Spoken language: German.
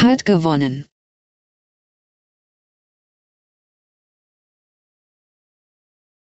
Halt gewonnen.